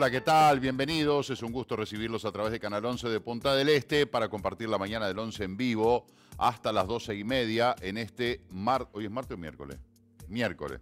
Hola, ¿qué tal? Bienvenidos. Es un gusto recibirlos a través de Canal 11 de Punta del Este para compartir la mañana del 11 en vivo hasta las 12 y media en este mar... ¿Hoy es martes o miércoles? Miércoles.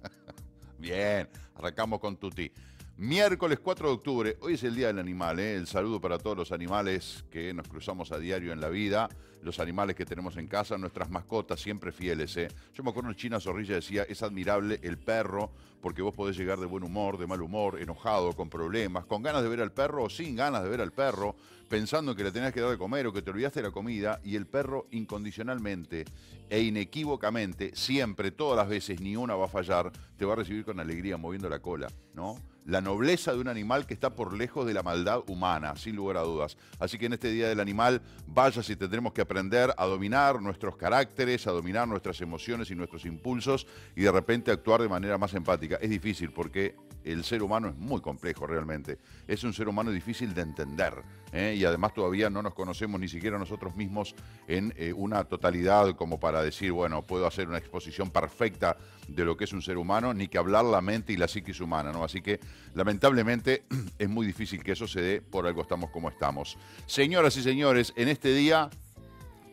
Bien, arrancamos con Tuti. Miércoles 4 de octubre, hoy es el Día del Animal, ¿eh? el saludo para todos los animales que nos cruzamos a diario en la vida, los animales que tenemos en casa, nuestras mascotas siempre fieles. ¿eh? Yo me acuerdo en China Zorrilla decía, es admirable el perro porque vos podés llegar de buen humor, de mal humor, enojado, con problemas, con ganas de ver al perro o sin ganas de ver al perro, pensando en que le tenías que dar de comer o que te olvidaste de la comida y el perro incondicionalmente e inequívocamente, siempre, todas las veces, ni una va a fallar, te va a recibir con alegría moviendo la cola, ¿no? La nobleza de un animal que está por lejos de la maldad humana, sin lugar a dudas. Así que en este Día del Animal, vaya si tendremos que aprender a dominar nuestros caracteres, a dominar nuestras emociones y nuestros impulsos y de repente actuar de manera más empática. Es difícil porque el ser humano es muy complejo realmente. Es un ser humano difícil de entender ¿eh? y además todavía no nos conocemos ni siquiera nosotros mismos en eh, una totalidad como para decir, bueno, puedo hacer una exposición perfecta de lo que es un ser humano, ni que hablar la mente y la psiquis humana, ¿no? Así que lamentablemente es muy difícil que eso se dé, por algo estamos como estamos. Señoras y señores, en este día,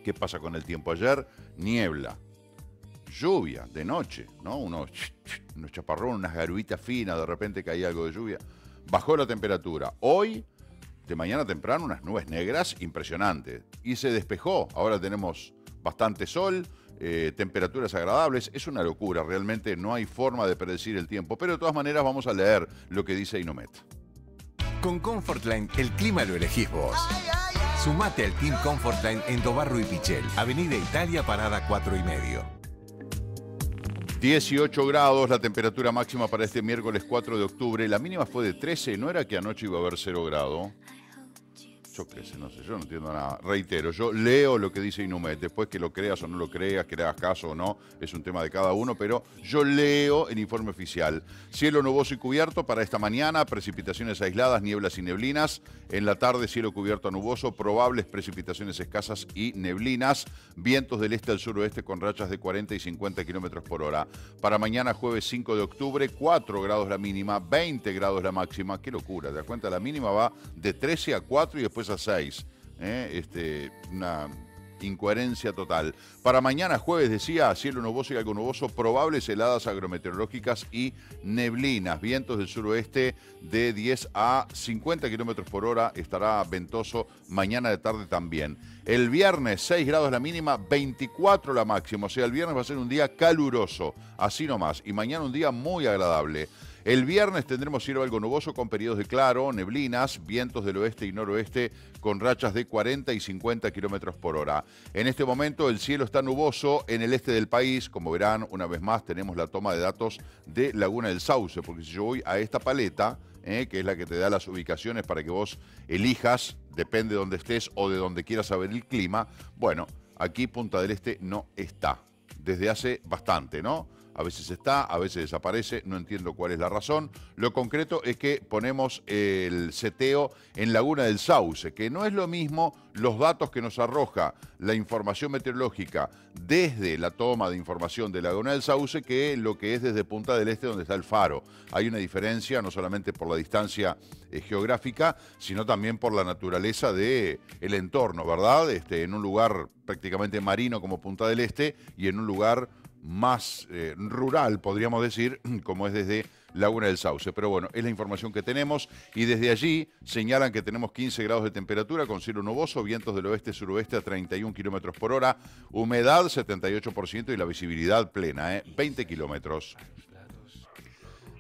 ¿qué pasa con el tiempo? Ayer, niebla, lluvia de noche, ¿no? Unos, unos chaparrones, unas garuitas finas, de repente caía algo de lluvia. Bajó la temperatura. Hoy, de mañana temprano, unas nubes negras impresionantes. Y se despejó. Ahora tenemos bastante sol, eh, temperaturas agradables. Es una locura, realmente no hay forma de predecir el tiempo. Pero de todas maneras vamos a leer lo que dice Inomet. Con Comfortline, el clima lo elegís vos. Sumate al Team Comfortline en Dobarro y Pichel, Avenida Italia, parada 4 y medio. 18 grados la temperatura máxima para este miércoles 4 de octubre. La mínima fue de 13. ¿No era que anoche iba a haber 0 grado? Yo crece, no sé, yo no entiendo nada. Reitero, yo leo lo que dice Inumet. Después que lo creas o no lo creas, que le hagas caso o no, es un tema de cada uno, pero yo leo el informe oficial. Cielo nuboso y cubierto para esta mañana, precipitaciones aisladas, nieblas y neblinas. En la tarde, cielo cubierto a nuboso, probables precipitaciones escasas y neblinas. Vientos del este al suroeste con rachas de 40 y 50 kilómetros por hora. Para mañana, jueves 5 de octubre, 4 grados la mínima, 20 grados la máxima. Qué locura, ¿te das cuenta? La mínima va de 13 a 4 y después a 6. ¿eh? Este, una incoherencia total. Para mañana jueves decía cielo nuboso y algo nuboso, probables heladas agrometeorológicas y neblinas. Vientos del suroeste de 10 a 50 kilómetros por hora. Estará ventoso mañana de tarde también. El viernes 6 grados la mínima, 24 la máxima. O sea, el viernes va a ser un día caluroso, así nomás. Y mañana un día muy agradable. El viernes tendremos cielo algo nuboso con periodos de claro, neblinas, vientos del oeste y noroeste con rachas de 40 y 50 kilómetros por hora. En este momento el cielo está nuboso en el este del país. Como verán, una vez más tenemos la toma de datos de Laguna del Sauce, porque si yo voy a esta paleta, eh, que es la que te da las ubicaciones para que vos elijas, depende de donde estés o de donde quieras saber el clima, bueno, aquí Punta del Este no está. Desde hace bastante, ¿no? A veces está, a veces desaparece, no entiendo cuál es la razón. Lo concreto es que ponemos el seteo en Laguna del Sauce, que no es lo mismo los datos que nos arroja la información meteorológica desde la toma de información de Laguna del Sauce que lo que es desde Punta del Este donde está el faro. Hay una diferencia no solamente por la distancia eh, geográfica, sino también por la naturaleza del el entorno, ¿verdad? Este, en un lugar prácticamente marino como Punta del Este y en un lugar más eh, rural, podríamos decir, como es desde Laguna del Sauce. Pero bueno, es la información que tenemos y desde allí señalan que tenemos 15 grados de temperatura con cielo nuboso, vientos del oeste-suroeste a 31 kilómetros por hora, humedad 78% y la visibilidad plena, ¿eh? 20 kilómetros.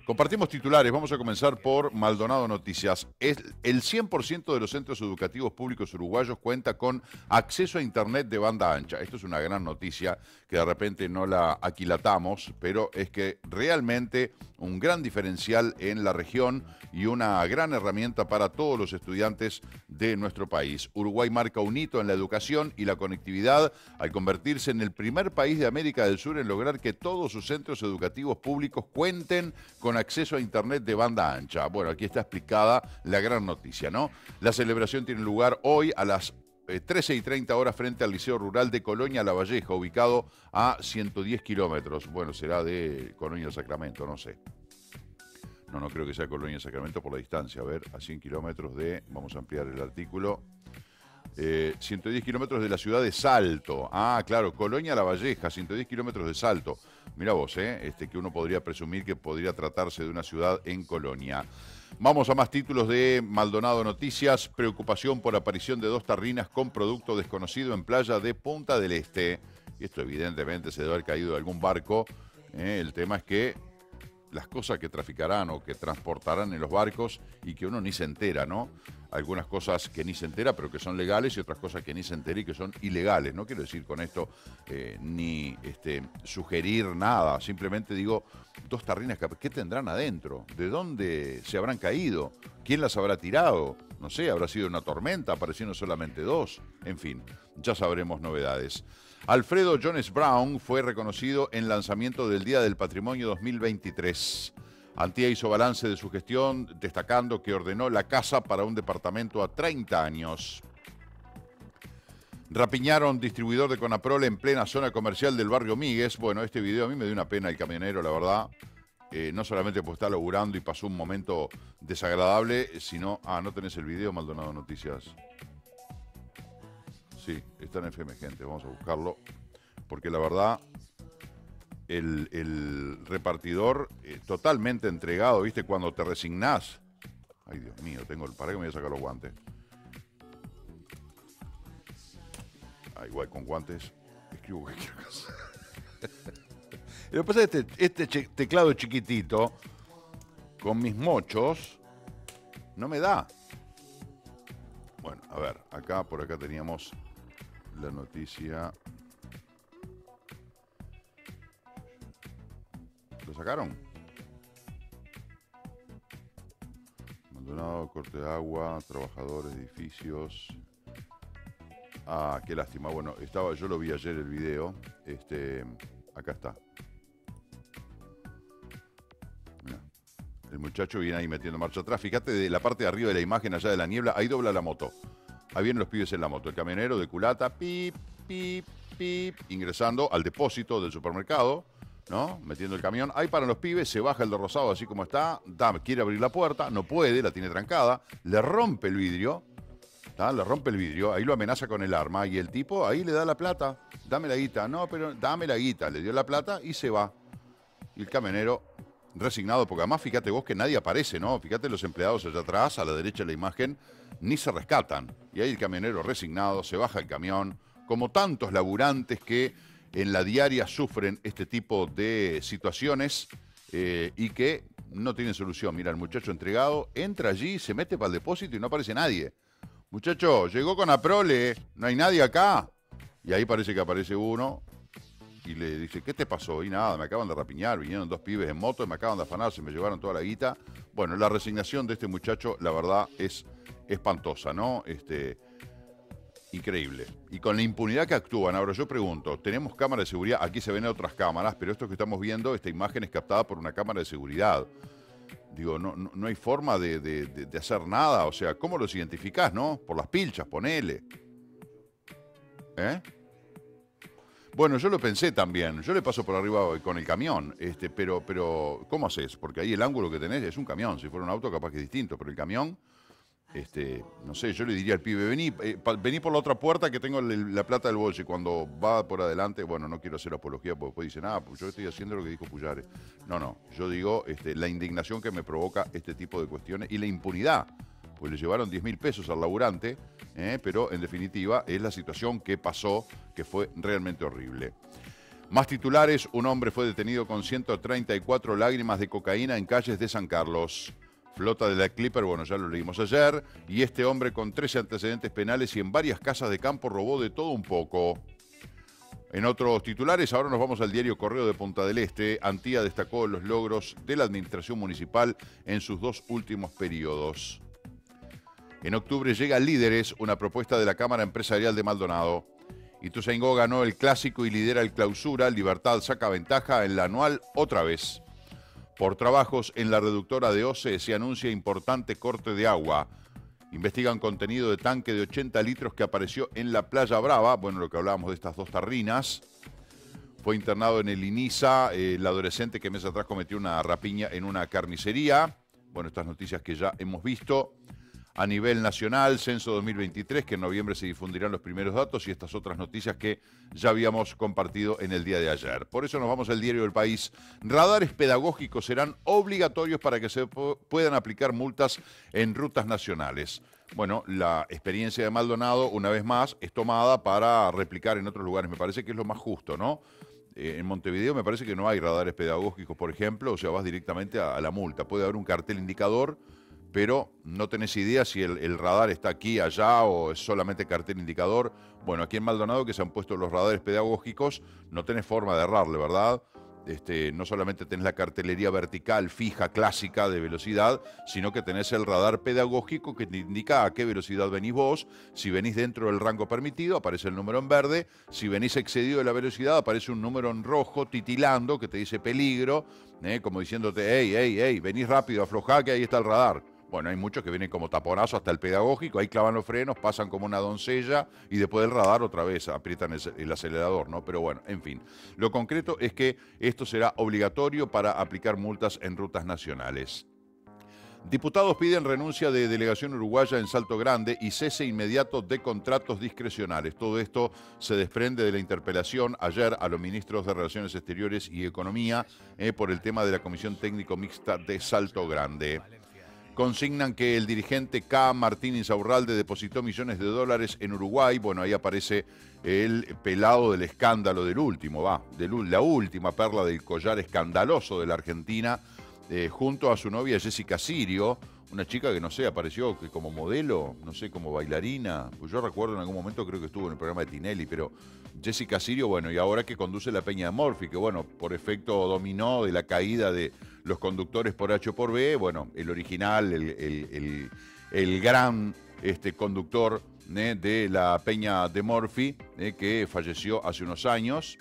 Compartimos titulares, vamos a comenzar por Maldonado Noticias. el 100% de los centros educativos públicos uruguayos cuenta con acceso a Internet de banda ancha. Esto es una gran noticia que de repente no la aquilatamos, pero es que realmente un gran diferencial en la región y una gran herramienta para todos los estudiantes de nuestro país. Uruguay marca un hito en la educación y la conectividad al convertirse en el primer país de América del Sur en lograr que todos sus centros educativos públicos cuenten con acceso a Internet de banda ancha. Bueno, aquí está explicada la gran noticia, ¿no? La celebración tiene lugar hoy a las 13 eh, y 30 horas frente al Liceo Rural de Colonia La Valleja, ubicado a 110 kilómetros. Bueno, será de Colonia Sacramento, no sé. No, no creo que sea Colonia Sacramento por la distancia. A ver, a 100 kilómetros de, vamos a ampliar el artículo, 110 eh, kilómetros de la ciudad de Salto. Ah, claro, Colonia La Valleja, 110 kilómetros de Salto. Mira vos, ¿eh? este, que uno podría presumir que podría tratarse de una ciudad en Colonia. Vamos a más títulos de Maldonado Noticias. Preocupación por aparición de dos tarrinas con producto desconocido en playa de Punta del Este. Esto evidentemente se debe haber caído de algún barco. ¿eh? El tema es que las cosas que traficarán o que transportarán en los barcos y que uno ni se entera, ¿no? Algunas cosas que ni se entera pero que son legales y otras cosas que ni se entera y que son ilegales. No quiero decir con esto eh, ni este, sugerir nada, simplemente digo dos tarrinas, ¿qué tendrán adentro? ¿De dónde se habrán caído? ¿Quién las habrá tirado? No sé, habrá sido una tormenta, aparecieron solamente dos. En fin, ya sabremos novedades. Alfredo Jones Brown fue reconocido en lanzamiento del Día del Patrimonio 2023. Antía hizo balance de su gestión, destacando que ordenó la casa para un departamento a 30 años. Rapiñaron distribuidor de Conaprol en plena zona comercial del barrio Míguez. Bueno, este video a mí me dio una pena el camionero, la verdad. Eh, no solamente porque está laburando y pasó un momento desagradable, sino... Ah, no tenés el video, Maldonado Noticias. Sí, está en FM, gente. Vamos a buscarlo. Porque la verdad, el, repartidor eh, totalmente entregado, ¿viste? Cuando te resignás. Ay, Dios mío, tengo el. Para que me voy a sacar los guantes. Ah, igual con guantes. Escribo cualquier cosa. Lo que pasa es que este, este teclado chiquitito, con mis mochos, no me da. Bueno, a ver, acá por acá teníamos la noticia. ¿Lo sacaron? Abandonado, corte de agua, trabajadores, edificios. Ah, qué lástima. Bueno, estaba, yo lo vi ayer el video. Este, acá está. El muchacho viene ahí metiendo marcha atrás. Fíjate de la parte de arriba de la imagen, allá de la niebla, ahí dobla la moto. Ahí vienen los pibes en la moto. El camionero de culata, pip, pip, pip, ingresando al depósito del supermercado, ¿no? Metiendo el camión. Ahí paran los pibes, se baja el de rosado así como está, quiere abrir la puerta, no puede, la tiene trancada, le rompe el vidrio, le rompe el vidrio, ahí lo amenaza con el arma y el tipo ahí le da la plata, dame la guita, no, pero dame la guita, le dio la plata y se va. Y el camionero resignado, porque además fíjate vos que nadie aparece, ¿no? Fíjate los empleados allá atrás, a la derecha de la imagen, ni se rescatan. Y ahí el camionero resignado, se baja el camión, como tantos laburantes que en la diaria sufren este tipo de situaciones eh, y que no tienen solución. Mira, el muchacho entregado entra allí, se mete para el depósito y no aparece nadie. Muchacho, llegó con Aprole, no hay nadie acá. Y ahí parece que aparece uno, y le dice, ¿qué te pasó? Y nada, me acaban de rapiñar, vinieron dos pibes en moto, me acaban de afanar, se me llevaron toda la guita. Bueno, la resignación de este muchacho, la verdad, es espantosa, ¿no? Este, increíble. Y con la impunidad que actúan. Ahora yo pregunto, tenemos cámaras de seguridad, aquí se ven otras cámaras, pero esto que estamos viendo, esta imagen es captada por una cámara de seguridad. Digo, no, no, hay forma de, de, hacer nada. O sea, ¿cómo los identificás, no? Por las pilchas, ponele. ¿Eh? Bueno, yo lo pensé también. Yo le paso por arriba con el camión, este, pero, pero ¿cómo haces? Porque ahí el ángulo que tenés es un camión. Si fuera un auto, capaz que es distinto, pero el camión, este, no sé, yo le diría al pibe, vení, eh, vení por la otra puerta que tengo la plata del bolso y cuando va por adelante, bueno, no quiero hacer apología porque después dicen, ah, pues yo estoy haciendo lo que dijo Puyares. No, no, yo digo este, la indignación que me provoca este tipo de cuestiones y la impunidad pues le llevaron 10 mil pesos al laburante, ¿eh? pero en definitiva es la situación que pasó, que fue realmente horrible. Más titulares, un hombre fue detenido con 134 lágrimas de cocaína en calles de San Carlos. Flota de la Clipper, bueno, ya lo leímos ayer, y este hombre con 13 antecedentes penales y en varias casas de campo robó de todo un poco. En otros titulares, ahora nos vamos al diario Correo de Punta del Este. Antía destacó los logros de la administración municipal en sus dos últimos periodos. En octubre llega Líderes, una propuesta de la Cámara Empresarial de Maldonado. Ituzaingó ganó el clásico y lidera el clausura. Libertad saca ventaja en la anual otra vez. Por trabajos en la reductora de OCE se anuncia importante corte de agua. Investigan contenido de tanque de 80 litros que apareció en la Playa Brava. Bueno, lo que hablábamos de estas dos tarrinas. Fue internado en el INISA el adolescente que meses atrás cometió una rapiña en una carnicería. Bueno, estas noticias que ya hemos visto a nivel nacional, Censo 2023, que en noviembre se difundirán los primeros datos y estas otras noticias que ya habíamos compartido en el día de ayer. Por eso nos vamos al diario del país. Radares pedagógicos serán obligatorios para que se puedan aplicar multas en rutas nacionales. Bueno, la experiencia de Maldonado, una vez más, es tomada para replicar en otros lugares. Me parece que es lo más justo, ¿no? Eh, en Montevideo me parece que no hay radares pedagógicos, por ejemplo, o sea, vas directamente a la multa. Puede haber un cartel indicador pero no tenés idea si el, radar está aquí, allá o es solamente cartel indicador. Bueno, aquí en Maldonado que se han puesto los radares pedagógicos, no tenés forma de errarle, ¿verdad? Este, no solamente tenés la cartelería vertical fija, clásica de velocidad, sino que tenés el radar pedagógico que te indica a qué velocidad venís vos. Si venís dentro del rango permitido, aparece el número en verde. Si venís excedido de la velocidad, aparece un número en rojo titilando que te dice peligro, ¿eh? como diciéndote, hey, hey, hey, venís rápido, aflojá que ahí está el radar. Bueno, hay muchos que vienen como taponazo hasta el pedagógico, ahí clavan los frenos, pasan como una doncella y después del radar otra vez aprietan el, acelerador, ¿no? Pero bueno, en fin. Lo concreto es que esto será obligatorio para aplicar multas en rutas nacionales. Diputados piden renuncia de delegación uruguaya en Salto Grande y cese inmediato de contratos discrecionales. Todo esto se desprende de la interpelación ayer a los ministros de Relaciones Exteriores y Economía eh, por el tema de la Comisión Técnico Mixta de Salto Grande consignan que el dirigente K. Martín Insaurralde depositó millones de dólares en Uruguay. Bueno, ahí aparece el pelado del escándalo del último, va, de la última perla del collar escandaloso de la Argentina, eh, junto a su novia Jessica Sirio, una chica que no sé, apareció como modelo, no sé, como bailarina. Pues yo recuerdo en algún momento, creo que estuvo en el programa de Tinelli, pero Jessica Sirio, bueno, y ahora que conduce la Peña de Morphy, que bueno, por efecto dominó de la caída de los conductores por H o por B, bueno, el original, el, gran este, conductor ¿eh? de la Peña de Morphy, ¿eh? que falleció hace unos años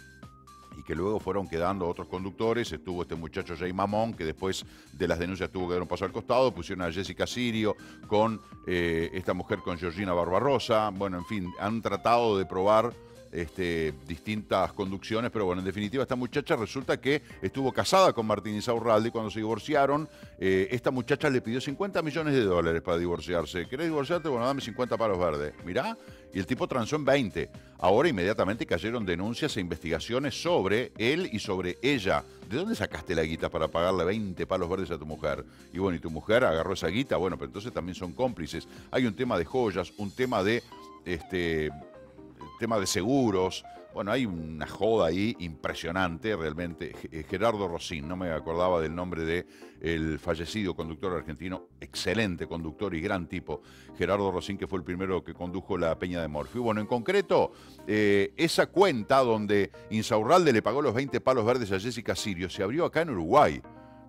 y que luego fueron quedando otros conductores. Estuvo este muchacho Jay Mamón, que después de las denuncias tuvo que dar un paso al costado. Pusieron a Jessica Sirio con eh, esta mujer, con Georgina Barbarosa. Bueno, en fin, han tratado de probar este, distintas conducciones, pero bueno, en definitiva esta muchacha resulta que estuvo casada con Martín Isaurralde cuando se divorciaron. Eh, esta muchacha le pidió 50 millones de dólares para divorciarse. ¿Querés divorciarte? Bueno, dame 50 palos verdes. Mirá, y el tipo transó en 20. Ahora inmediatamente cayeron denuncias e investigaciones sobre él y sobre ella. ¿De dónde sacaste la guita para pagarle 20 palos verdes a tu mujer? Y bueno, y tu mujer agarró esa guita, bueno, pero entonces también son cómplices. Hay un tema de joyas, un tema de este, tema de seguros. Bueno, hay una joda ahí impresionante realmente. Eh, Gerardo Rosín, no me acordaba del nombre de el fallecido conductor argentino, excelente conductor y gran tipo, Gerardo Rosín, que fue el primero que condujo la Peña de Morfi. Bueno, en concreto, eh, esa cuenta donde Insaurralde le pagó los 20 palos verdes a Jessica Sirio se abrió acá en Uruguay,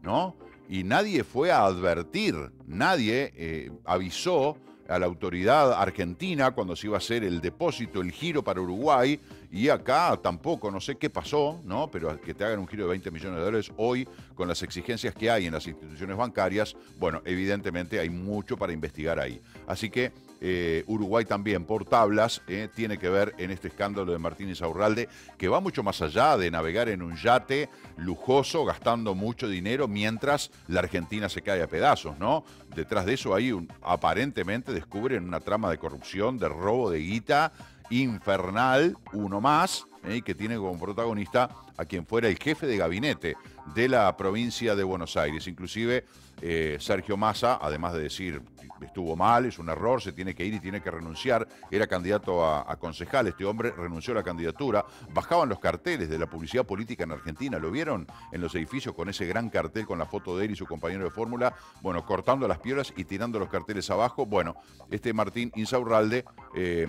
¿no? Y nadie fue a advertir, nadie eh, avisó a la autoridad argentina cuando se iba a hacer el depósito, el giro para Uruguay, y acá tampoco, no sé qué pasó, ¿no? Pero que te hagan un giro de 20 millones de dólares hoy, con las exigencias que hay en las instituciones bancarias, bueno, evidentemente hay mucho para investigar ahí. Así que eh, Uruguay también, por tablas, eh, tiene que ver en este escándalo de Martínez Aurralde, que va mucho más allá de navegar en un yate lujoso, gastando mucho dinero, mientras la Argentina se cae a pedazos, ¿no? Detrás de eso hay un, aparentemente descubren una trama de corrupción, de robo de guita infernal, uno más, eh, que tiene como protagonista a quien fuera el jefe de gabinete de la provincia de Buenos Aires. Inclusive eh, Sergio Massa, además de decir estuvo mal, es un error, se tiene que ir y tiene que renunciar, era candidato a, concejal, este hombre renunció a la candidatura, bajaban los carteles de la publicidad política en Argentina, ¿lo vieron en los edificios con ese gran cartel con la foto de él y su compañero de fórmula? Bueno, cortando las piolas y tirando los carteles abajo. Bueno, este Martín Insaurralde... Eh,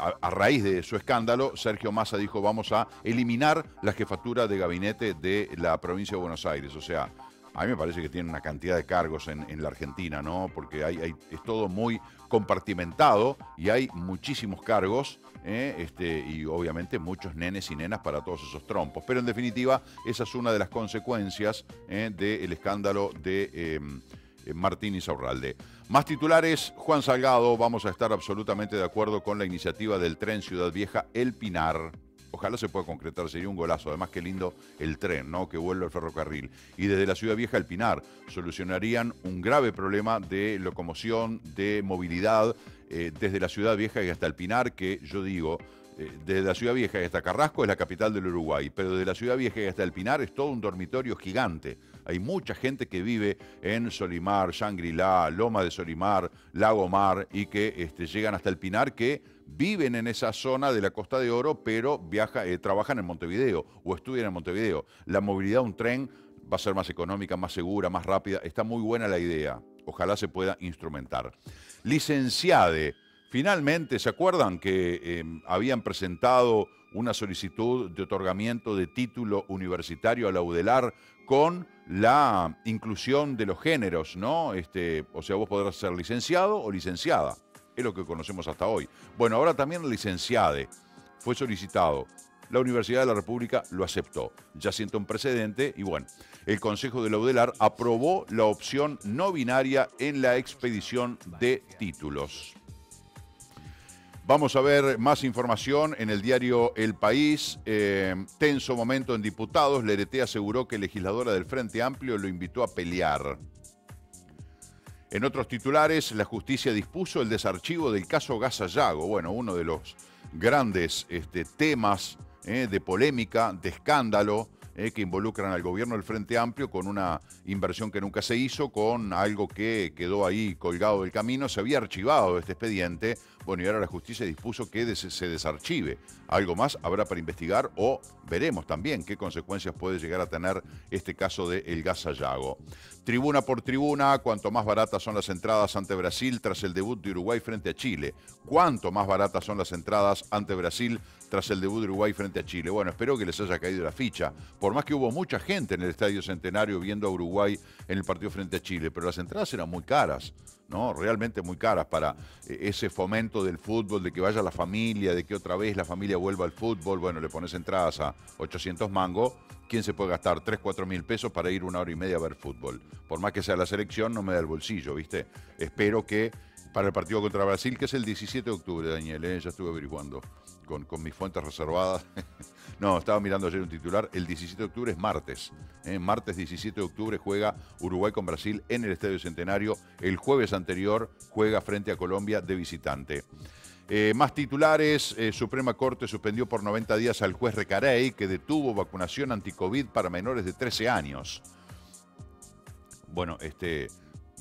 a, raíz de su escándalo, Sergio Massa dijo vamos a eliminar la jefatura de gabinete de la provincia de Buenos Aires. O sea, a mí me parece que tiene una cantidad de cargos en, la Argentina, ¿no? Porque hay, es todo muy compartimentado y hay muchísimos cargos ¿eh? este, y obviamente muchos nenes y nenas para todos esos trompos. Pero en definitiva, esa es una de las consecuencias ¿eh? del escándalo de em, Martín Isaurralde. Más titulares, Juan Salgado, vamos a estar absolutamente de acuerdo con la iniciativa del tren Ciudad Vieja El Pinar. Ojalá se pueda concretar, sería un golazo. Además, qué lindo el tren, ¿no? Que vuelve al ferrocarril. Y desde la Ciudad Vieja al Pinar solucionarían un grave problema de locomoción, de movilidad, eh, desde la Ciudad Vieja y hasta el Pinar, que yo digo, eh, desde la Ciudad Vieja hasta Carrasco es la capital del Uruguay, pero desde la Ciudad Vieja hasta el Pinar es todo un dormitorio gigante. Hay mucha gente que vive en Solimar, Shangri-La, Loma de Solimar, Lago Mar y que este, llegan hasta el Pinar que viven en esa zona de la Costa de Oro, pero viaja, eh, trabajan en Montevideo o estudian en Montevideo. La movilidad de un tren va a ser más económica, más segura, más rápida. Está muy buena la idea. Ojalá se pueda instrumentar. Licenciade Finalmente, ¿se acuerdan que eh, habían presentado una solicitud de otorgamiento de título universitario a la UDELAR con la inclusión de los géneros, ¿no? Este, o sea, vos podrás ser licenciado o licenciada. Es lo que conocemos hasta hoy. Bueno, ahora también licenciade fue solicitado. La Universidad de la República lo aceptó. Ya siento un precedente y bueno, el Consejo de la UDELAR aprobó la opción no binaria en la expedición de títulos. Vamos a ver más información en el diario El País. Eh, tenso momento en diputados. Lerete aseguró que legisladora del Frente Amplio lo invitó a pelear. En otros titulares, la justicia dispuso el desarchivo del caso Gasallago. Bueno, uno de los grandes este, temas eh, de polémica, de escándalo, eh, que involucran al gobierno del Frente Amplio con una inversión que nunca se hizo, con algo que quedó ahí colgado del camino. Se había archivado este expediente bueno, y ahora la justicia dispuso que se desarchive. Algo más habrá para investigar o veremos también qué consecuencias puede llegar a tener este caso de El Gas Sayago. Tribuna por tribuna, cuanto más baratas son las entradas ante Brasil tras el debut de Uruguay frente a Chile. Cuánto más baratas son las entradas ante Brasil tras el debut de Uruguay frente a Chile. Bueno, espero que les haya caído la ficha. Por más que hubo mucha gente en el Estadio Centenario viendo a Uruguay en el partido frente a Chile, pero las entradas eran muy caras. ¿No? Realmente muy caras para eh, ese fomento del fútbol, de que vaya la familia, de que otra vez la familia vuelva al fútbol. Bueno, le pones entradas a 800 mangos. ¿Quién se puede gastar 3, 4 mil pesos para ir una hora y media a ver fútbol? Por más que sea la selección, no me da el bolsillo, ¿viste? Espero que para el partido contra Brasil, que es el 17 de octubre, Daniel, ¿eh? ya estuve averiguando con, mis fuentes reservadas. no, estaba mirando ayer un titular. El 17 de octubre es martes. ¿eh? Martes 17 de octubre juega Uruguay con Brasil en el Estadio Centenario. El jueves anterior juega frente a Colombia de visitante. Eh, más titulares, eh, Suprema Corte suspendió por 90 días al juez Recarey que detuvo vacunación anti-COVID para menores de 13 años. Bueno, este,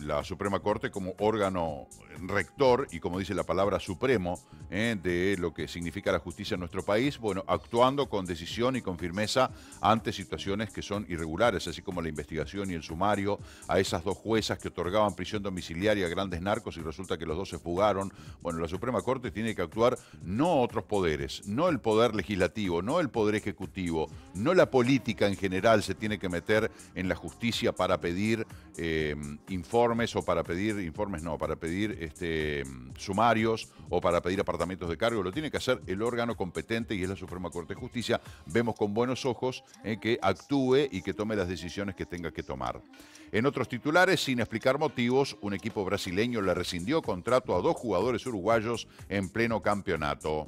la Suprema Corte como órgano rector y como dice la palabra supremo eh, de lo que significa la justicia en nuestro país, bueno, actuando con decisión y con firmeza ante situaciones que son irregulares, así como la investigación y el sumario a esas dos juezas que otorgaban prisión domiciliaria a grandes narcos y resulta que los dos se fugaron. Bueno, la Suprema Corte tiene que actuar no otros poderes, no el poder legislativo, no el poder ejecutivo, no la política en general se tiene que meter en la justicia para pedir eh, informes o para pedir informes, no, para pedir este, sumarios o para pedir apartamentos de cargo, lo tiene que hacer el órgano competente y es la Suprema Corte de Justicia. Vemos con buenos ojos eh, que actúe y que tome las decisiones que tenga que tomar. En otros titulares, sin explicar motivos, un equipo brasileño le rescindió contrato a dos jugadores uruguayos en pleno campeonato.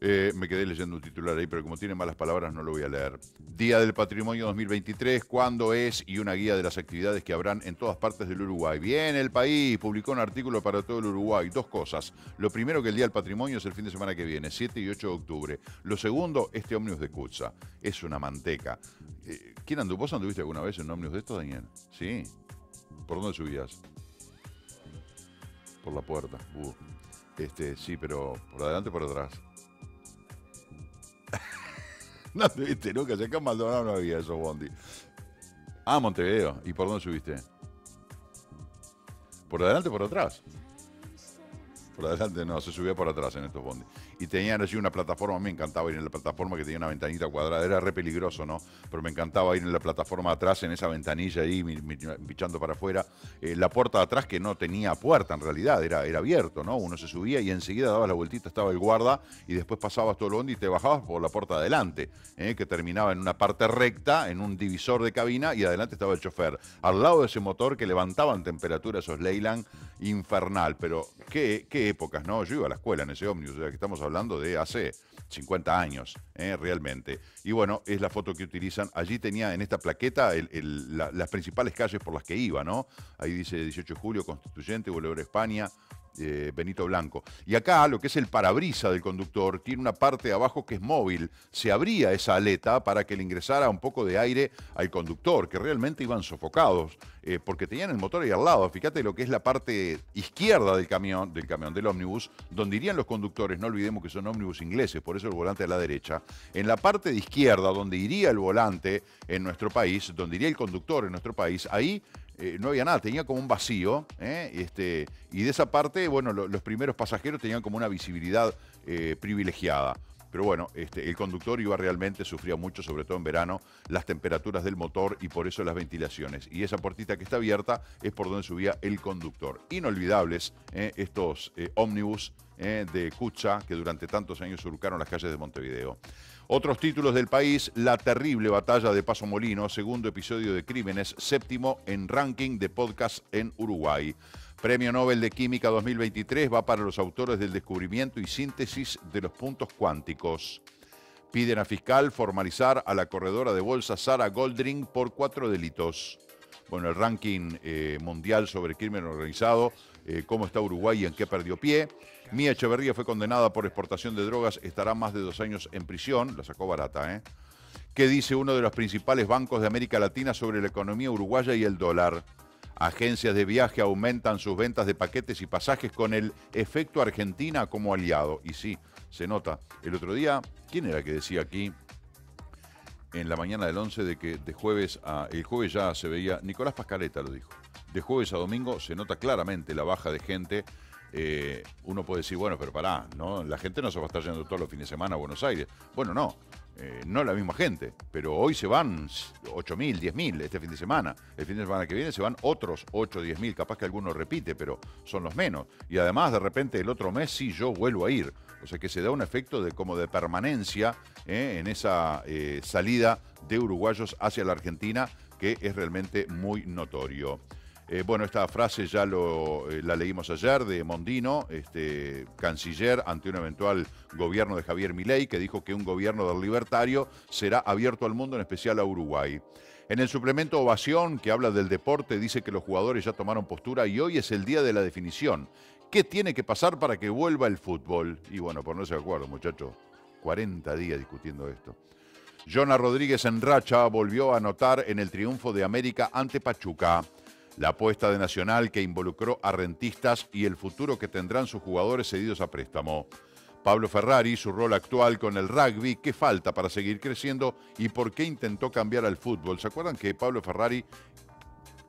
Eh, me quedé leyendo un titular ahí, pero como tiene malas palabras no lo voy a leer. Día del Patrimonio 2023, ¿cuándo es? Y una guía de las actividades que habrán en todas partes del Uruguay. Bien, el país publicó un artículo para todo el Uruguay. Dos cosas. Lo primero, que el Día del Patrimonio es el fin de semana que viene, 7 y 8 de octubre. Lo segundo, este ómnibus de Cutsa. Es una manteca. Eh, ¿Quién anduvo? ¿Vos anduviste alguna vez en un ómnibus de estos, Daniel? Sí. ¿Por dónde subías? Por la puerta. Uh. Este, sí, pero por adelante o por atrás. no te viste nunca, si acá en Maldonado no había esos bondi. Ah, Montevideo. ¿Y por dónde subiste? ¿Por adelante o por atrás? Por adelante no, se subía por atrás en estos bondis y tenían allí una plataforma, me encantaba ir en la plataforma que tenía una ventanita cuadrada, era re peligroso, ¿no? Pero me encantaba ir en la plataforma atrás, en esa ventanilla ahí, pichando para afuera. Eh, la puerta de atrás que no tenía puerta en realidad, era, era abierto, ¿no? Uno se subía y enseguida daba la vueltita, estaba el guarda y después pasabas todo el bondi y te bajabas por la puerta de adelante, ¿eh? que terminaba en una parte recta, en un divisor de cabina y adelante estaba el chofer. Al lado de ese motor que levantaban temperatura esos Leyland infernal, pero ¿qué, qué épocas, ¿no? Yo iba a la escuela en ese ómnibus, o sea que estamos hablando de hace 50 años, ¿eh? realmente. Y bueno, es la foto que utilizan. Allí tenía en esta plaqueta las principales calles por las que iba, ¿no? Ahí dice 18 de julio, Constituyente, Bolívar España, eh, Benito Blanco. Y acá lo que es el parabrisa del conductor tiene una parte de abajo que es móvil. Se abría esa aleta para que le ingresara un poco de aire al conductor, que realmente iban sofocados, eh, porque tenían el motor ahí al lado. Fíjate lo que es la parte izquierda del camión, del camión, del ómnibus, donde irían los conductores, no olvidemos que son ómnibus ingleses, por eso el volante a la derecha. En la parte de izquierda, donde iría el volante en nuestro país, donde iría el conductor en nuestro país, ahí eh, no había nada, tenía como un vacío, ¿eh? este, y de esa parte, bueno, los primeros pasajeros tenían como una visibilidad eh, privilegiada. Pero bueno, este, el conductor iba realmente, sufría mucho, sobre todo en verano, las temperaturas del motor y por eso las ventilaciones. Y esa puertita que está abierta es por donde subía el conductor. Inolvidables estos ómnibus de Cucha que durante tantos años surcaron las calles de Montevideo. Otros títulos del país, La terrible batalla de Paso Molino, segundo episodio de Crímenes, séptimo en ranking de podcast en Uruguay. Premio Nobel de Química 2023 va para los autores del descubrimiento y síntesis de los puntos cuánticos. Piden a fiscal formalizar a la corredora de bolsa Sara Goldring por cuatro delitos. Bueno, el ranking eh, mundial sobre crimen organizado, eh, cómo está Uruguay y en qué perdió pie. Mía Echeverría fue condenada por exportación de drogas, estará más de dos años en prisión, la sacó barata, ¿eh? ¿Qué dice uno de los principales bancos de América Latina sobre la economía uruguaya y el dólar? Agencias de viaje aumentan sus ventas de paquetes y pasajes con el efecto Argentina como aliado. Y sí, se nota. El otro día, ¿quién era que decía aquí en la mañana del 11 de que de jueves a el jueves ya se veía, Nicolás Pascareta lo dijo, de jueves a domingo se nota claramente la baja de gente eh, uno puede decir, bueno, pero pará, ¿no? La gente no se va a estar yendo todos los fines de semana a Buenos Aires. Bueno, no, eh, no la misma gente, pero hoy se van 8.000, 10.000 este fin de semana. El fin de semana que viene se van otros 8, 10.000, capaz que alguno repite, pero son los menos. Y además, de repente, el otro mes sí yo vuelvo a ir. O sea que se da un efecto de como de permanencia eh, en esa salida de uruguayos hacia la Argentina que es realmente muy notorio. Eh, bueno, esta frase ya lo, eh, la leímos ayer de Mondino, este, canciller ante un eventual gobierno de Javier Milei, que dijo que un gobierno del libertario será abierto al mundo, en especial a Uruguay. En el suplemento Ovación, que habla del deporte, dice que los jugadores ya tomaron postura y hoy es el día de la definición. ¿Qué tiene que pasar para que vuelva el fútbol? Y bueno, por no se acuerdo, muchachos, 40 días discutiendo esto. Jonah Rodríguez en racha volvió a anotar en el triunfo de América ante Pachuca. La apuesta de Nacional que involucró a rentistas y el futuro que tendrán sus jugadores cedidos a préstamo. Pablo Ferrari, su rol actual con el rugby, qué falta para seguir creciendo y por qué intentó cambiar al fútbol. ¿Se acuerdan que Pablo Ferrari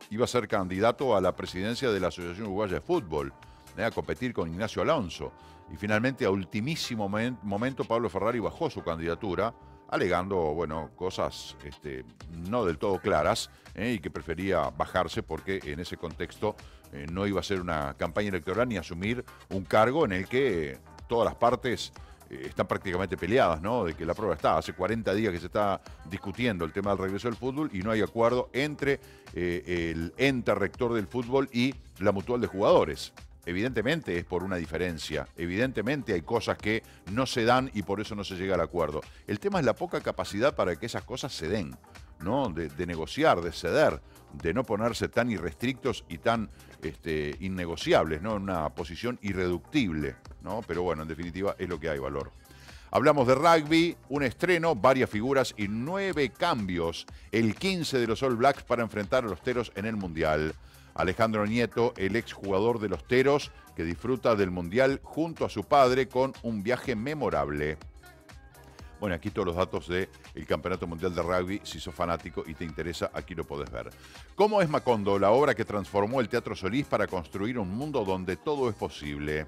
iba a ser candidato a la presidencia de la Asociación Uruguaya de Fútbol, eh, a competir con Ignacio Alonso? Y finalmente, a ultimísimo momento, Pablo Ferrari bajó su candidatura alegando, bueno, cosas este, no del todo claras eh, y que prefería bajarse porque en ese contexto eh, no iba a ser una campaña electoral ni asumir un cargo en el que todas las partes eh, están prácticamente peleadas, ¿no? De que la prueba está. Hace 40 días que se está discutiendo el tema del regreso del fútbol y no hay acuerdo entre el ente rector del fútbol y la mutual de jugadores. Evidentemente es por una diferencia, evidentemente hay cosas que no se dan y por eso no se llega al acuerdo. El tema es la poca capacidad para que esas cosas se den, ¿no? De, negociar, de ceder, de no ponerse tan irrestrictos y tan este, innegociables, ¿no? En una posición irreductible, ¿no? Pero bueno, en definitiva es lo que hay valor. Hablamos de rugby, un estreno, varias figuras y nueve cambios. El 15 de los All Blacks para enfrentar a los Teros en el Mundial. Alejandro Nieto, el exjugador de los Teros, que disfruta del Mundial junto a su padre con un viaje memorable. Bueno, aquí todos los datos del Campeonato Mundial de Rugby. Si sos fanático y te interesa, aquí lo podés ver. ¿Cómo es Macondo, la obra que transformó el Teatro Solís para construir un mundo donde todo es posible?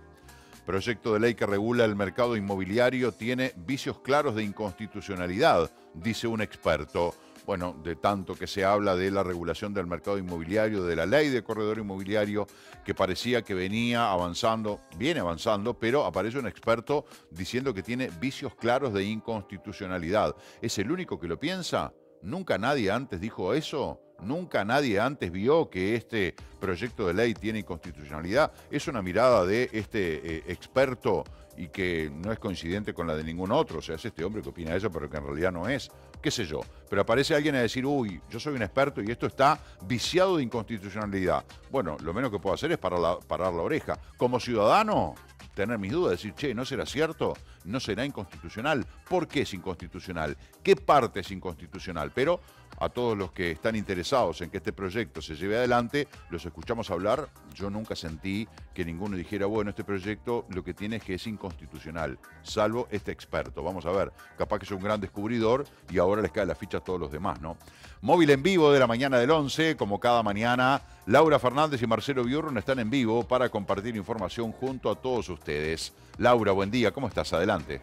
Proyecto de ley que regula el mercado inmobiliario tiene vicios claros de inconstitucionalidad, dice un experto bueno, de tanto que se habla de la regulación del mercado inmobiliario, de la ley de corredor inmobiliario, que parecía que venía avanzando, viene avanzando, pero aparece un experto diciendo que tiene vicios claros de inconstitucionalidad. ¿Es el único que lo piensa? ¿Nunca nadie antes dijo eso? ¿Nunca nadie antes vio que este proyecto de ley tiene inconstitucionalidad? Es una mirada de este eh, experto y que no es coincidente con la de ningún otro. O sea, es este hombre que opina eso, pero que en realidad no es. ¿Qué sé yo? Pero aparece alguien a decir, uy, yo soy un experto y esto está viciado de inconstitucionalidad. Bueno, lo menos que puedo hacer es parar la, parar la oreja. Como ciudadano, tener mis dudas, decir, che, ¿no será cierto? ¿No será inconstitucional? ¿Por qué es inconstitucional? ¿Qué parte es inconstitucional? Pero a todos los que están interesados en que este proyecto se lleve adelante, los escuchamos hablar. Yo nunca sentí que ninguno dijera, bueno, este proyecto lo que tiene es que es inconstitucional, salvo este experto. Vamos a ver, capaz que es un gran descubridor y ahora les cae la ficha a todos los demás, ¿no? Móvil en vivo de la mañana del 11, como cada mañana, Laura Fernández y Marcelo Biurron están en vivo para compartir información junto a todos ustedes. Laura, buen día, ¿cómo estás? Adelante.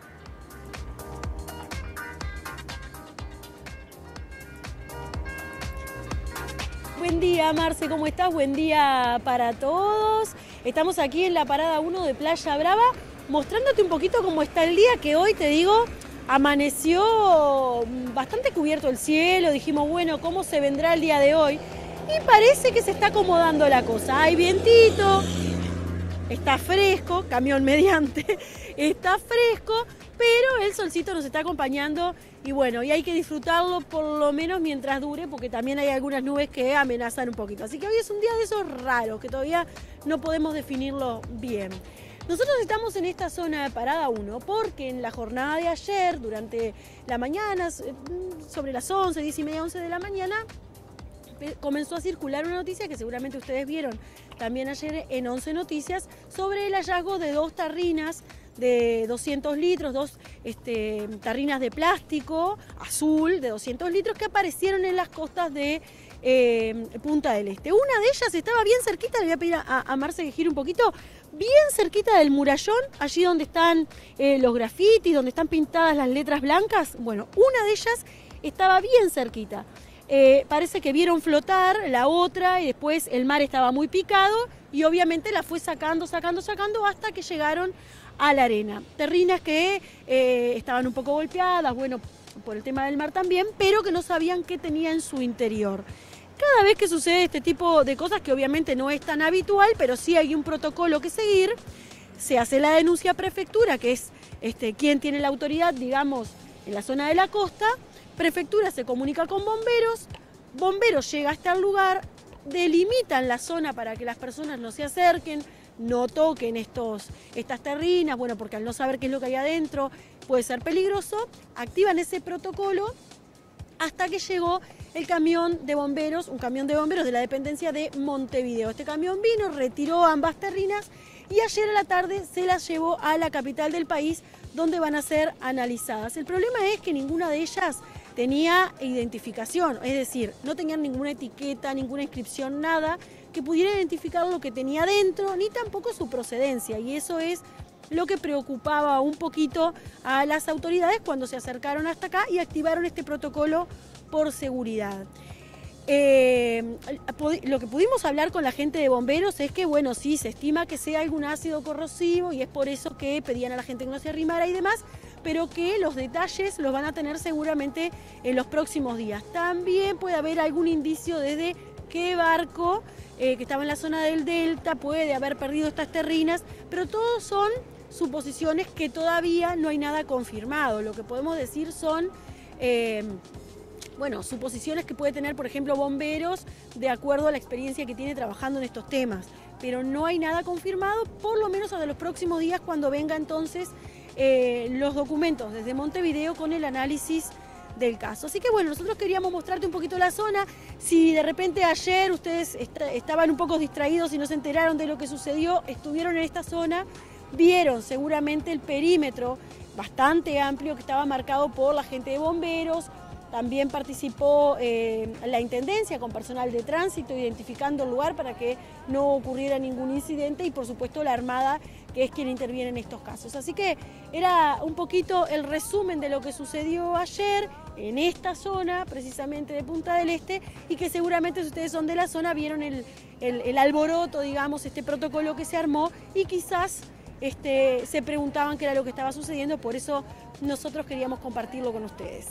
Buen día, Marce, ¿cómo estás? Buen día para todos. Estamos aquí en la parada 1 de Playa Brava, mostrándote un poquito cómo está el día, que hoy te digo, amaneció bastante cubierto el cielo. Dijimos, bueno, ¿cómo se vendrá el día de hoy? Y parece que se está acomodando la cosa. Hay vientito, está fresco, camión mediante, está fresco, pero el solcito nos está acompañando y bueno, y hay que disfrutarlo por lo menos mientras dure, porque también hay algunas nubes que amenazan un poquito. Así que hoy es un día de esos raros, que todavía no podemos definirlo bien. Nosotros estamos en esta zona de parada 1 porque en la jornada de ayer, durante la mañana, sobre las 11, 10 y media, 11 de la mañana, comenzó a circular una noticia que seguramente ustedes vieron también ayer en 11 Noticias sobre el hallazgo de dos tarrinas de 200 litros, dos este, tarrinas de plástico azul de 200 litros que aparecieron en las costas de eh, Punta del Este. Una de ellas estaba bien cerquita, le voy a pedir a, Marce que gire un poquito, bien cerquita del murallón, allí donde están eh, los grafitis, donde están pintadas las letras blancas. Bueno, una de ellas estaba bien cerquita. Eh, parece que vieron flotar la otra y después el mar estaba muy picado y obviamente la fue sacando, sacando, sacando hasta que llegaron a la arena. Terrinas que eh, estaban un poco golpeadas, bueno, por el tema del mar también, pero que no sabían qué tenía en su interior. Cada vez que sucede este tipo de cosas, que obviamente no es tan habitual, pero sí hay un protocolo que seguir, se hace la denuncia a prefectura, que es este, quien tiene la autoridad, digamos, en la zona de la costa. Prefectura se comunica con bomberos, bomberos llega hasta el lugar, delimitan la zona para que las personas no se acerquen, no toquen estos, estas terrinas, bueno, porque al no saber qué es lo que hay adentro puede ser peligroso, activan ese protocolo hasta que llegó el camión de bomberos, un camión de bomberos de la dependencia de Montevideo. Este camión vino, retiró ambas terrinas y ayer a la tarde se las llevó a la capital del país donde van a ser analizadas. El problema es que ninguna de ellas tenía identificación, es decir, no tenían ninguna etiqueta, ninguna inscripción, nada que pudiera identificar lo que tenía dentro, ni tampoco su procedencia. Y eso es lo que preocupaba un poquito a las autoridades cuando se acercaron hasta acá y activaron este protocolo por seguridad. Eh, lo que pudimos hablar con la gente de bomberos es que, bueno, sí, se estima que sea algún ácido corrosivo y es por eso que pedían a la gente que no se arrimara y demás, pero que los detalles los van a tener seguramente en los próximos días. También puede haber algún indicio desde qué barco eh, que estaba en la zona del delta puede haber perdido estas terrinas, pero todos son suposiciones que todavía no hay nada confirmado. Lo que podemos decir son... Eh, bueno, suposiciones que puede tener, por ejemplo, bomberos de acuerdo a la experiencia que tiene trabajando en estos temas. Pero no hay nada confirmado, por lo menos hasta los próximos días, cuando venga entonces eh, los documentos desde Montevideo con el análisis del caso. Así que bueno, nosotros queríamos mostrarte un poquito la zona. Si de repente ayer ustedes estaban un poco distraídos y no se enteraron de lo que sucedió, estuvieron en esta zona, vieron seguramente el perímetro bastante amplio que estaba marcado por la gente de bomberos, también participó eh, la Intendencia con personal de tránsito identificando el lugar para que no ocurriera ningún incidente y por supuesto la Armada que es quien interviene en estos casos. Así que era un poquito el resumen de lo que sucedió ayer en esta zona, precisamente de Punta del Este, y que seguramente si ustedes son de la zona vieron el, alboroto, digamos, este protocolo que se armó y quizás este, se preguntaban qué era lo que estaba sucediendo, por eso nosotros queríamos compartirlo con ustedes.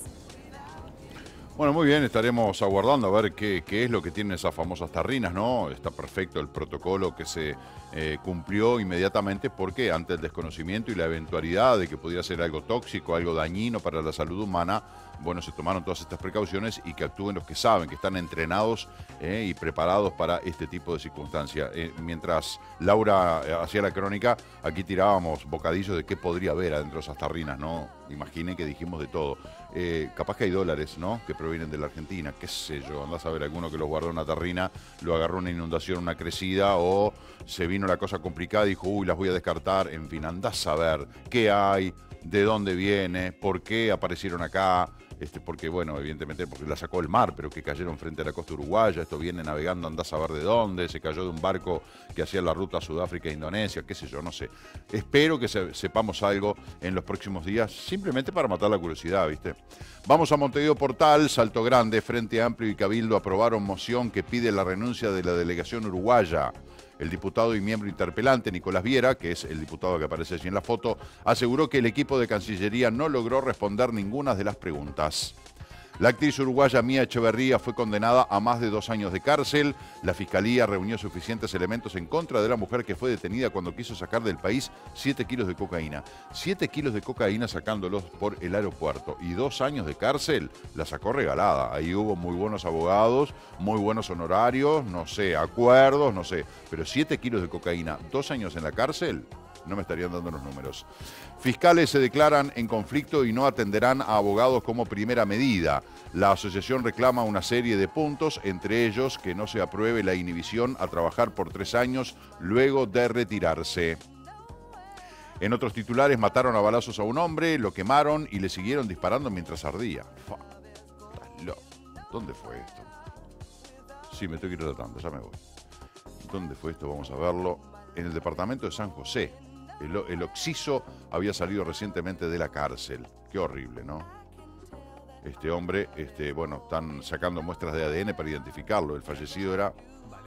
Bueno, muy bien, estaremos aguardando a ver qué, es lo que tienen esas famosas tarrinas, ¿no? Está perfecto el protocolo que se eh, cumplió inmediatamente porque ante el desconocimiento y la eventualidad de que pudiera ser algo tóxico, algo dañino para la salud humana, bueno, se tomaron todas estas precauciones y que actúen los que saben, que están entrenados eh, y preparados para este tipo de circunstancias. Eh, mientras Laura hacía la crónica, aquí tirábamos bocadillos de qué podría haber adentro de esas tarrinas, ¿no? Imaginen que dijimos de todo. Eh, capaz que hay dólares, ¿no? Que provienen de la Argentina, qué sé yo. Andás a ver alguno que los guardó en una tarrina, lo agarró una inundación, una crecida, o se vino la cosa complicada y dijo, uy, las voy a descartar. En fin, andás a ver qué hay, de dónde viene, por qué aparecieron acá. Este, porque, bueno, evidentemente porque la sacó el mar, pero que cayeron frente a la costa uruguaya, esto viene navegando, andás a ver de dónde, se cayó de un barco que hacía la ruta Sudáfrica e qué sé yo, no sé. Espero que sepamos algo en los próximos días, simplemente para matar la curiosidad, ¿viste? Vamos a Montevideo Portal, Salto Grande, Frente Amplio y Cabildo aprobaron moción que pide la renuncia de la delegación uruguaya. El diputado y miembro interpelante Nicolás Viera, que es el diputado que aparece allí en la foto, aseguró que el equipo de Cancillería no logró responder ninguna de las preguntas. La actriz uruguaya Mía Echeverría fue condenada a más de dos años de cárcel. La fiscalía reunió suficientes elementos en contra de la mujer que fue detenida cuando quiso sacar del país 7 kilos de cocaína. 7 kilos de cocaína sacándolos por el aeropuerto y dos años de cárcel la sacó regalada. Ahí hubo muy buenos abogados, muy buenos honorarios, no sé, acuerdos, no sé. Pero 7 kilos de cocaína, dos años en la cárcel, no me estarían dando los números. Fiscales se declaran en conflicto y no atenderán a abogados como primera medida. La asociación reclama una serie de puntos, entre ellos que no se apruebe la inhibición a trabajar por tres años luego de retirarse. En otros titulares mataron a balazos a un hombre, lo quemaron y le siguieron disparando mientras ardía. ¿Dónde fue esto? Sí, me estoy tratando, ya me voy. ¿Dónde fue esto? Vamos a verlo. En el departamento de San José. El, el Oxiso había salido recientemente de la cárcel. Qué horrible, ¿no? Este hombre, este, bueno, están sacando muestras de ADN para identificarlo. El fallecido era,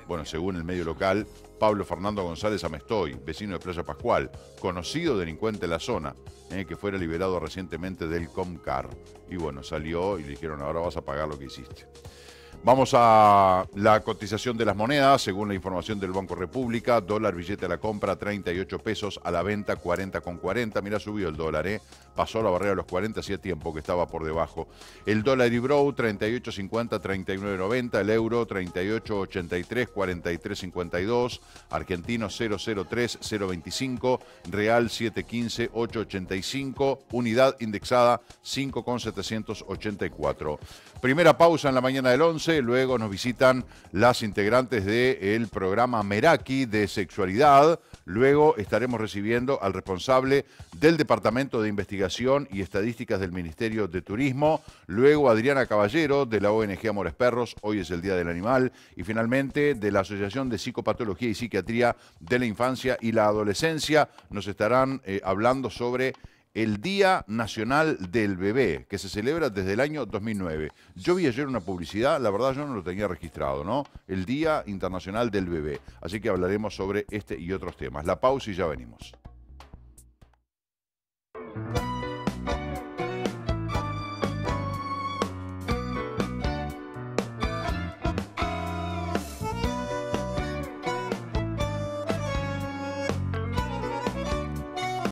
bueno, según el medio local, Pablo Fernando González Amestoy, vecino de Playa Pascual, conocido delincuente en la zona, eh, que fuera liberado recientemente del Comcar. Y bueno, salió y le dijeron, ahora vas a pagar lo que hiciste. Vamos a la cotización de las monedas, según la información del Banco República, dólar billete a la compra 38 pesos, a la venta 40 con 40. Mira, subió el dólar, ¿eh? Pasó la barrera de los 40 hacía tiempo que estaba por debajo. El dólar Ibrow 38.50, 39.90, el euro 38.83, 43.52, argentino 003, 025, real 715, 885, unidad indexada 5,784. Primera pausa en la mañana del 11, luego nos visitan las integrantes del programa Meraki de sexualidad. Luego estaremos recibiendo al responsable del Departamento de Investigación y Estadísticas del Ministerio de Turismo. Luego Adriana Caballero de la ONG Amores Perros, hoy es el Día del Animal. Y finalmente de la Asociación de Psicopatología y Psiquiatría de la Infancia y la Adolescencia. Nos estarán eh, hablando sobre el Día Nacional del Bebé, que se celebra desde el año 2009. Yo vi ayer una publicidad, la verdad yo no lo tenía registrado, ¿no? El Día Internacional del Bebé. Así que hablaremos sobre este y otros temas. La pausa y ya venimos.